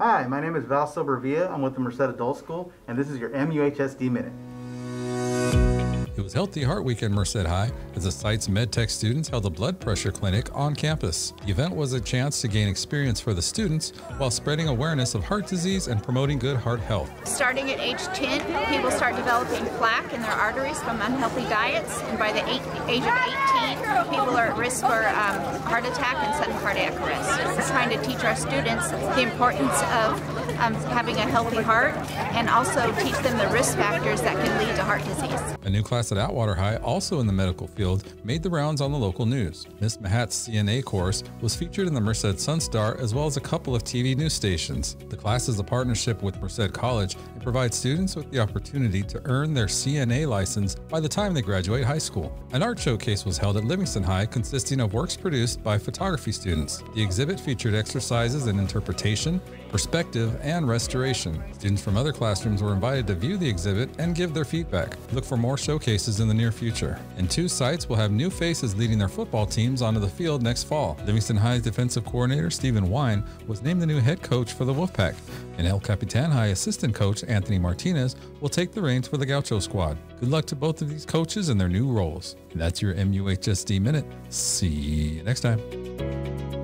Hi, my name is Val Silbervia. I'm with the Merced Adult School, and this is your MUHSD Minute. It was Healthy Heart Week at Merced High as the site's MedTech students held a blood pressure clinic on campus. The event was a chance to gain experience for the students while spreading awareness of heart disease and promoting good heart health. Starting at age 10, people start developing plaque in their arteries from unhealthy diets, and by the eight, age of 18, people are at risk for um, heart attack and sudden cardiac arrest. We're trying to teach our students the importance of um, having a healthy heart and also teach them the risk factors that can lead to heart disease. A new class at Atwater High, also in the medical field, made the rounds on the local news. Miss Mahat's CNA course was featured in the Merced Sun Star as well as a couple of TV news stations. The class is a partnership with Merced College and provides students with the opportunity to earn their CNA license by the time they graduate high school. An art showcase was held at Livingston High consisting of works produced by photography students. The exhibit featured exercises in interpretation, perspective, and restoration. Students from other classrooms were invited to view the exhibit and give their feedback. Look for more showcases in the near future. And two sites will have new faces leading their football teams onto the field next fall. Livingston High's defensive coordinator Stephen Wine was named the new head coach for the Wolfpack, and El Capitan High assistant coach Anthony Martinez will take the reins for the Gaucho squad. Good luck to both of these coaches in their new roles. And that's your MUHSD Minute. See you next time.